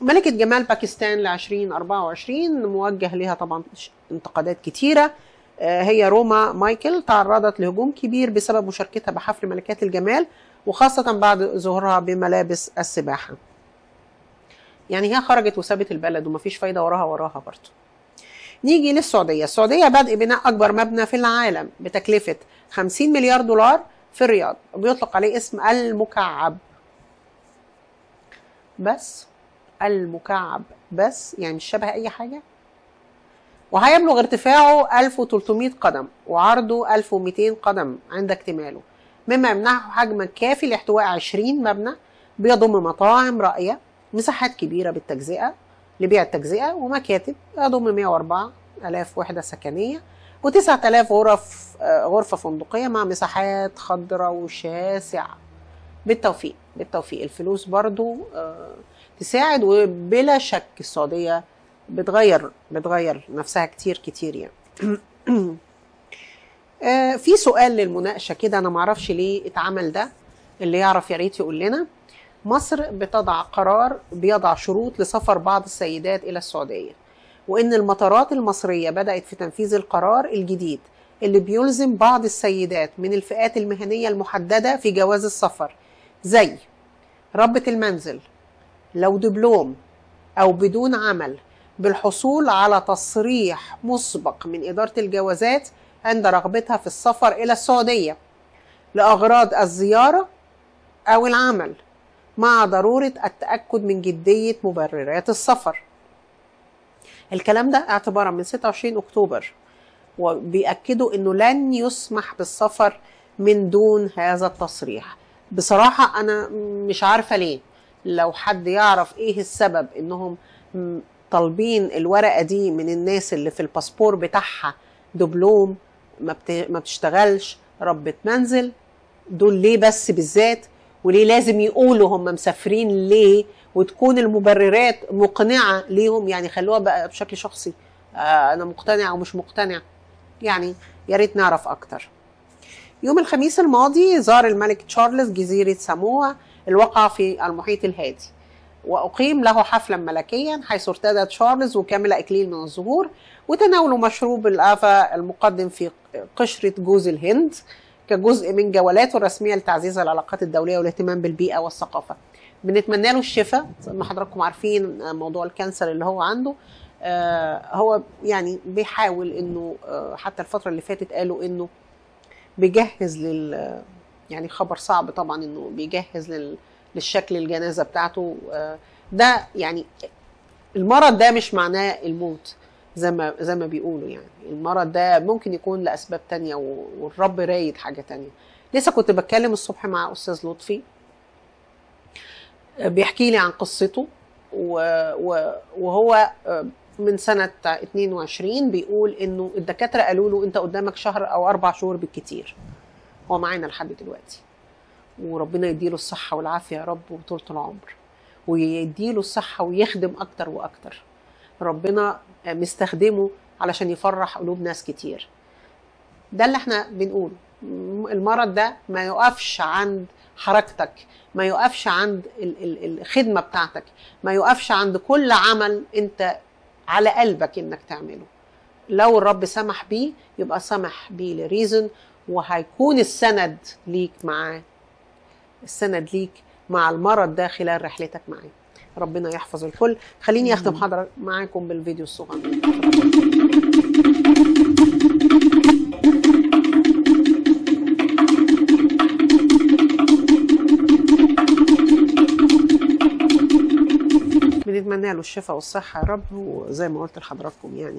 ملكة جمال باكستان ل 2024 موجه لها طبعا انتقادات كتيرة. هي روما مايكل تعرضت لهجوم كبير بسبب مشاركتها بحفل ملكات الجمال وخاصة بعد ظهورها بملابس السباحة. يعني هي خرجت وسابت البلد ومفيش فايدة وراها وراها برضه. نيجي للسعودية. السعودية بدء بناء أكبر مبنى في العالم بتكلفة 50 مليار دولار في الرياض. بيطلق عليه اسم المكعب. بس المكعب بس يعني مش شبه أي حاجة. وهيبلغ ارتفاعه 1300 قدم وعرضه 1200 قدم عند اكتماله. مما يمنحه حجما كافي لاحتواء 20 مبنى بيضم مطاعم رائية مساحات كبيرة بالتجزئة لبيع التجزئة ومكاتب يضم 104 آلاف وحدة سكنية و9000 غرف غرفة فندقية مع مساحات خضراء وشاسعة. بالتوفيق بالتوفيق. الفلوس برضو تساعد وبلا شك السعودية بتغير بتغير نفسها كتير كتير يعني. في سؤال للمناقشة كده أنا معرفش ليه اتعمل ده اللي يعرف يا ريت يقول لنا. مصر بتضع قرار بيضع شروط لسفر بعض السيدات إلى السعودية وإن المطارات المصرية بدأت في تنفيذ القرار الجديد اللي بيلزم بعض السيدات من الفئات المهنية المحددة في جواز السفر زي ربة المنزل لو دبلوم أو بدون عمل بالحصول على تصريح مسبق من إدارة الجوازات عند رغبتها في السفر إلى السعودية لأغراض الزيارة أو العمل مع ضرورة التأكد من جدية مبررات السفر. الكلام ده اعتبارا من 26 أكتوبر وبيأكدوا أنه لن يسمح بالسفر من دون هذا التصريح. بصراحة أنا مش عارفة ليه. لو حد يعرف إيه السبب أنهم طالبين الورقة دي من الناس اللي في الباسبور بتاعها دبلوم ما, بت... ما بتشتغلش ربة منزل دول ليه بس بالذات؟ وليه لازم يقولوا هم مسافرين ليه؟ وتكون المبررات مقنعة ليهم يعني خلوها بقى بشكل شخصي آه أنا مقتنع أو مش مقتنع. يعني يا ريت نعرف أكتر. يوم الخميس الماضي زار الملك تشارلز جزيرة ساموا الواقعة في المحيط الهادي وأقيم له حفلا ملكيا حيث ارتدى تشارلز وكامل إكليل من الزهور وتناولوا مشروب الآفا المقدم في قشرة جوز الهند كجزء من جولاته الرسمية لتعزيز العلاقات الدولية والاهتمام بالبيئة والثقافة. بنتمنى له الشفاء زي ما حضراتكم عارفين موضوع الكانسر اللي هو عنده. آه هو يعني بيحاول إنه آه حتى الفترة اللي فاتت قالوا إنه بيجهز لل يعني خبر صعب طبعا إنه بيجهز لل للشكل الجنازة بتاعته. آه ده يعني المرض ده مش معناه الموت زي ما زي ما بيقولوا يعني. المرض ده ممكن يكون لأسباب تانية والرب رايد حاجة تانية. لسه كنت بتكلم الصبح مع أستاذ لطفي. بيحكي لي عن قصته وهو من سنة 22 بيقول إنه الدكاترة قالوا له أنت قدامك شهر أو أربع شهور بالكتير. هو معانا لحد دلوقتي. وربنا يديله الصحة والعافية يا رب وطولة العمر. ويديله الصحة ويخدم أكتر وأكتر. ربنا مستخدمه علشان يفرح قلوب ناس كتير. ده اللي إحنا بنقوله. المرض ده ما يقفش عند حركتك ما يقفش عند الخدمة بتاعتك ما يقفش عند كل عمل أنت على قلبك إنك تعمله. لو الرب سمح بيه يبقى سمح بيه لريزن وهيكون السند ليك معاه. السند ليك مع المرض ده خلال رحلتك معاه. ربنا يحفظ الكل. خليني أختم حضرتك معاكم بالفيديو الصغير. بنتمنى له الشفاء والصحة. يا رب وزي ما قلت لحضراتكم يعني.